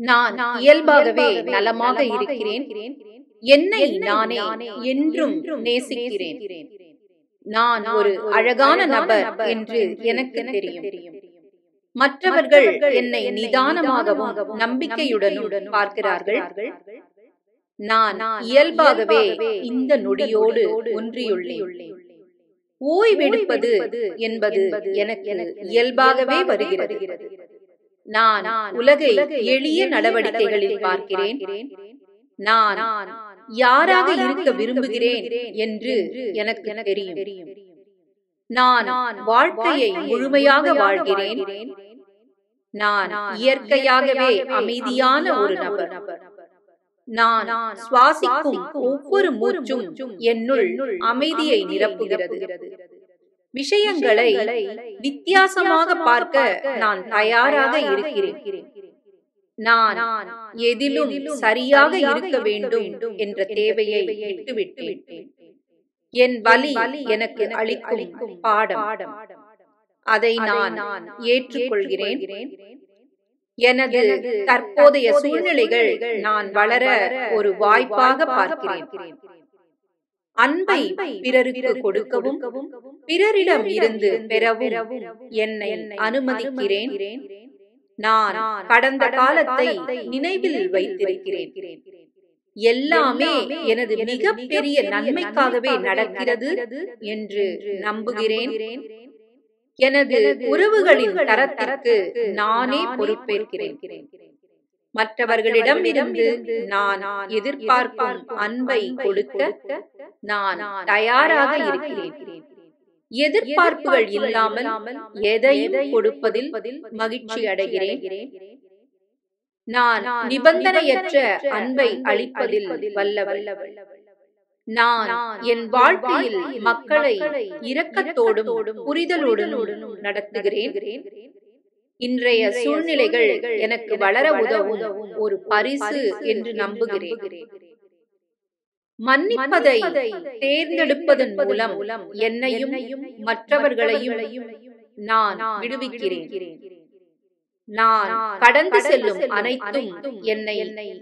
நான் இயல்பாகவே நலமாக இருக்கிறேன். என்னை நானே என்றும் நேசிக்கிறேன். நான் ஒரு அழகான நபர் என்று எனக்கு தெரியும். மற்றவர்கள் என்னை நிதானமாகவும் நம்பிக்கையுடனும் பார்க்கிறார்கள். நான் இயல்பாகவே இந்த நொடியோடு ஒன்றியுள்ளேன். ஓய்வெடுப்பது என்பது எனக்கு இயல்பாகவே வருகிறது. நான் உலகை எளிய நடவடிக்கைகளில் பார்க்கிறேன். நான் யாராக இருக்க விரும்புகிறேன் என்று எனக்கு தெரியும். நான் வாழ்க்கையை முழுமையாக வாழ்கிறேன். நான் இயற்கையாகவே அமைதியான ஒரு நபர். நான் சுவாசிக்கும் ஒவ்வொரு மூச்சும் என்னுள் அமைதியை நிரப்புகிறது. விஷயங்களை வித்தியாசமாக பார்க்க நான் தயாராக இருக்கிறேன். நான் எதிலும் சரியாக இருக்க வேண்டும் என்ற தேவையை விட்டுவிட்டேன். என் வலி எனக்கு அளிக்கும் பாடம். அதை நான் ஏற்றுக்கொள்கிறேன். எனது தற்போதைய சூழ்நிலைகள் நான் வளர ஒரு வாய்ப்பாக பார்க்கிறேன். அன்பை பிறருக்கு கொடுக்கவும் பிறரிடம் இருந்து பெறவும் என்னை அனுமதிக்கிறேன். நான் கடந்த காலத்தை நினைவில் வைத்திருக்கிறேன். எல்லாமே எனது மிக பெரிய நன்மைக்காகவே நடக்கிறது என்று நம்புகிறேன். எனது உறவுகளின் தரத்திற்கு நானே பொறுப்பேற்கிறேன். மற்றவர்களிடம் இருந்து நான் எதிர்பார்க்கும் அன்பை கொடுக்க நான் தயாராக இருக்கிறேன். எதிர்பார்ப்புகள் இல்லாமல் எதையும் கொடுப்பதில் மகிழ்ச்சி அடைகிறேன். நான் நிபந்தனையற்ற அன்பை அளிப்பதில் நான் என் வாழ்க்கையில் மக்களை இரக்கத்தோடும் புரிதலோடும் நடத்துகிறேன். இன்றைய சூழ்நிலைகள் எனக்கு வளர உதவும் ஒரு பரிசு என்று நம்புகிறேன். மன்னிப்பதை தேர்ந்தெடுப்பதன் மூலம் என்னையும் மற்றவர்களையும் நான் விடுவிக்கிறேன். நான் கடந்து செல்லும் அனைத்தும் என்னை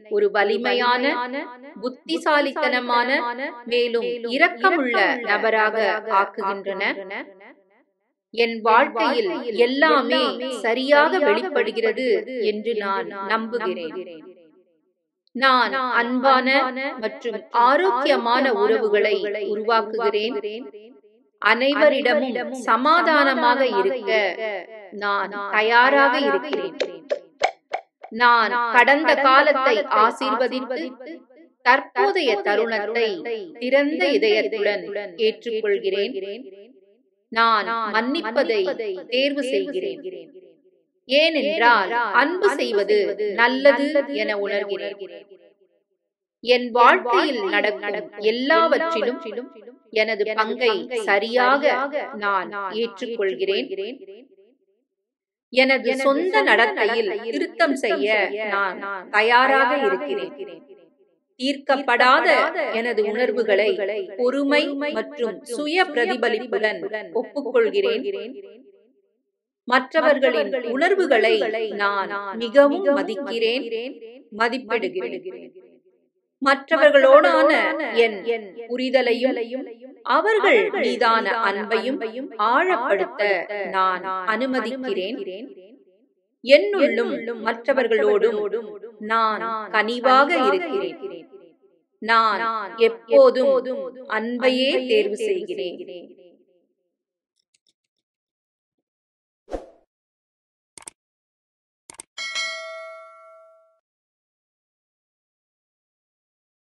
ஒரு வலிமையான புத்திசாலித்தனமான மேலும் இரக்கமுள்ள நபராக ஆக்குகின்றன. என் வாழ்க்கையில் எல்லாமே சரியாக வெளிப்படுகிறது என்று நான் நம்புகிறேன். நான் அன்பான மற்றும் ஆரோக்கியமான உறவுகளை உருவாக்குகிறேன். அனைவரிடமும் சமாதானமாக இருக்க நான் தயாராக இருக்கிறேன். நான் கடந்த காலத்தை ஆசீர்வதித்து தற்போதைய தருணத்தை திறந்த இதயத்துடன் ஏற்றுக்கொள்கிறேன். நான் மன்னிப்பதை தேர்வு செய்கிறேன். ஏனென்றால் அன்பு செய்வது நல்லது என உணர்கிறேன். என் வாழ்க்கையில் நடக்கும் எல்லாவற்றிலும் எனது பங்கை சரியாக நான் ஏற்றுக்கொள்கிறேன். எனது சொந்த நடத்தையில் திருத்தம் செய்ய நான் தயாராக இருக்கிறேன். தீர்க்கப்படாத எனது உணர்வுகளை பொறுமை மற்றும் சுய பிரதிபலிப்புடன் ஒப்புக்கொள்கிறேன். மற்றவர்களின் உணர்வுகளை நான் மிகவும் மதிக்கிறேன் மதிப்பிடுகிறேன். மற்றவர்களோடான என் புரிதலையும் அவர்கள் மீதான அன்பையும் ஆழப்படுத்த நான் அனுமதிக்கிறேன். என்னுள்ளும் மற்றவர்களோடும் நான் கனிவாக இருக்கிறேன். நான் எப்போதும் அன்பையே தேர்வு செய்கிறேன்.